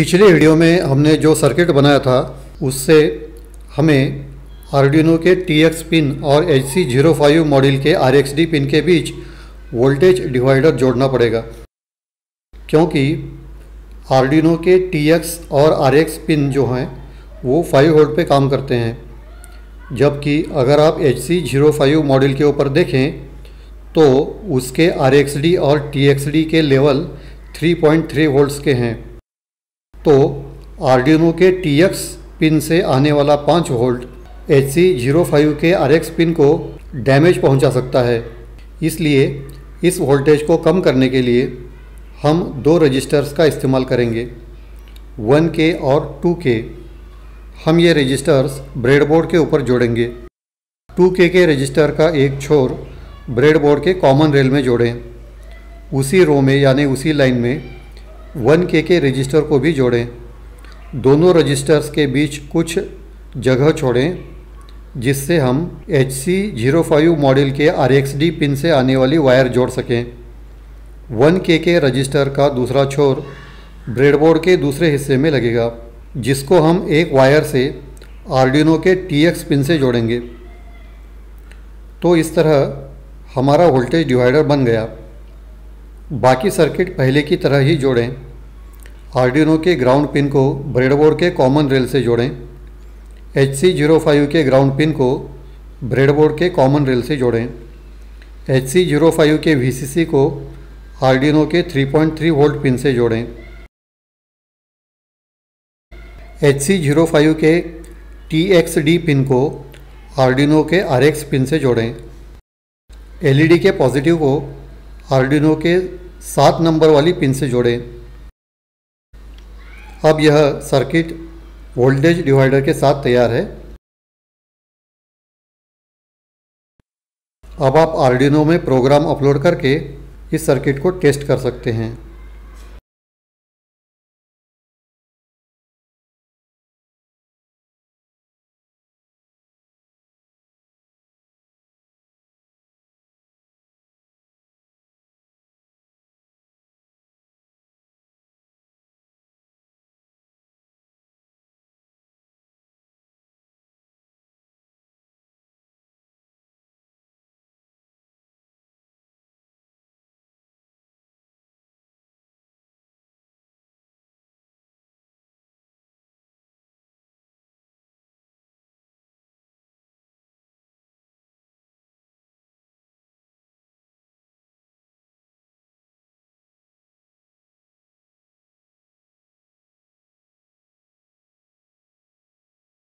पिछले वीडियो में हमने जो सर्किट बनाया था, उससे हमें आर्डिनो के टी एक्स पिन और H C zero five model के आर एक्स डी पिन के बीच वोल्टेज डिवाइडर जोड़ना पड़ेगा। क्योंकि आर्डिनो के टी एक्स और आर एक्स पिन जो हैं, वो फाइव वोल्ट पे काम करते हैं। जबकि अगर आप H C zero five model के ऊपर देखें तो उसके डी और डी के लेवल 3.3 वोल्ट्स के हैं। तो आर्डिनो के टी एक्स पिन से आने वाला 5 volt H C zero five के आर एक्स पिन को डैमेज पहुँचा सकता है। इसलिए इस वोल्टेज को कम करने के लिए हम दो रजिस्टर्स का इस्तेमाल करेंगे वन के और टू के। हम ये रजिस्टर्स ब्रेडबोर्ड के ऊपर जोड़ेंगे। टू के के रजिस्टर का एक छोर ब्रेडबोर्ड के कॉमन रेल में जोड़ें। उसी रो में, यानी उसी लाइन में वन के के रजिस्टर को भी जोड़ें। दोनों रजिस्टर्स के बीच कुछ जगह छोड़ें, जिससे हम H C zero five model के आर एक्स डी पिन से आने वाली वायर जोड़ सकें। वन के के रजिस्टर का दूसरा छोर ब्रेडबोर्ड के दूसरे हिस्से में लगेगा, जिसको हम एक वायर से आर्डिनो के टी एक्स पिन से जोड़ेंगे। तो इस तरह हमारा वोल्टेज डिवाइडर बन गया। बाकी सर्किट पहले की तरह ही जोड़ें। आर्डिनो के ग्राउंड पिन को ब्रेडबोर्ड के कॉमन रेल से जोड़ें। एच सी ज़ीरो फाइव के ग्राउंड पिन को ब्रेडबोर्ड के कॉमन रेल से जोड़ें। एच सी ज़ीरो फाइव के वी सी सी को आर्डिनो के 3.3 वोल्ट पिन से जोड़ें। एच सी ज़ीरो फाइव के टी एक्स डी पिन को आर्डिनो के आर एक्स पिन से जोड़ें। एलईडी के पॉजिटिव को आर्डिनो के सात नंबर वाली पिन से जोड़ें। अब यह सर्किट वोल्टेज डिवाइडर के साथ तैयार है। अब आप आर्डिनो में प्रोग्राम अपलोड करके इस सर्किट को टेस्ट कर सकते हैं।